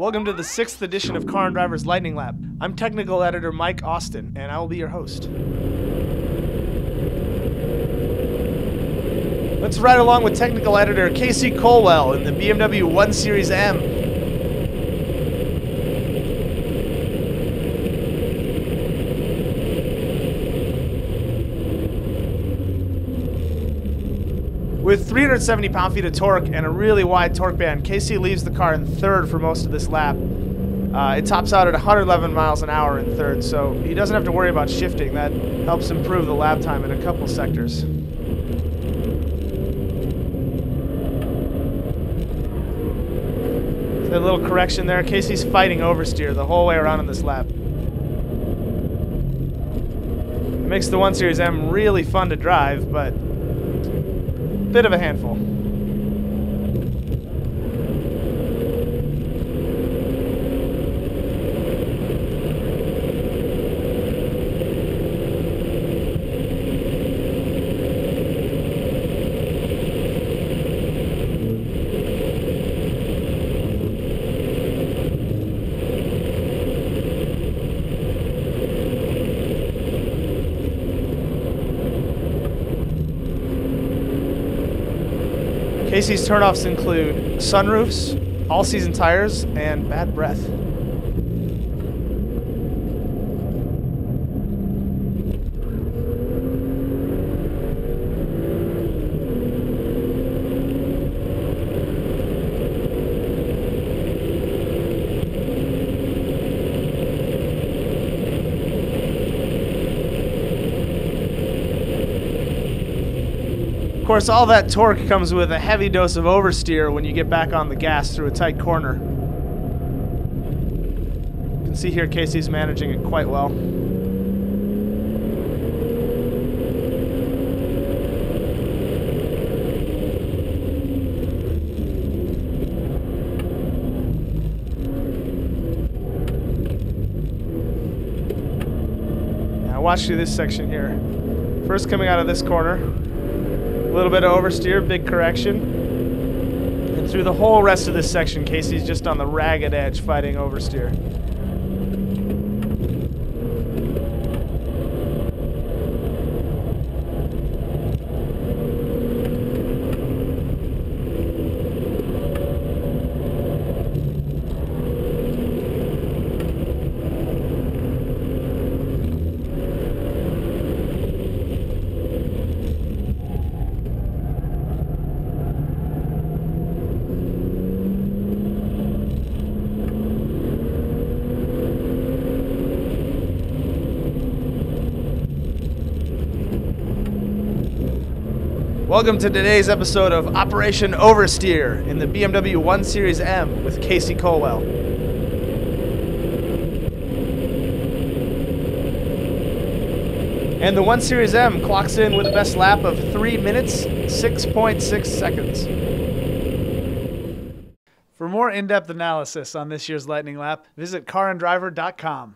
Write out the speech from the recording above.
Welcome to the sixth edition of Car and Driver's Lightning Lap. I'm technical editor Mike Austin, and I will be your host. Let's ride along with technical editor Casey Colwell in the BMW 1 Series M. With 370 pound-feet of torque and a really wide torque band, Casey leaves the car in third for most of this lap. Uh, it tops out at 111 miles an hour in third, so he doesn't have to worry about shifting. That helps improve the lap time in a couple sectors. A little correction there. Casey's fighting oversteer the whole way around in this lap. It makes the 1 Series M really fun to drive, but bit of a handful. Casey's turnoffs include sunroofs, all season tires, and bad breath. Course, all that torque comes with a heavy dose of oversteer when you get back on the gas through a tight corner. You can see here Casey's managing it quite well. Now watch through this section here. First coming out of this corner, a little bit of oversteer, big correction. And through the whole rest of this section, Casey's just on the ragged edge fighting oversteer. Welcome to today's episode of Operation Oversteer in the BMW 1 Series M with Casey Colwell. And the 1 Series M clocks in with a best lap of 3 minutes, 6.6 seconds. For more in depth analysis on this year's Lightning Lap, visit caranddriver.com.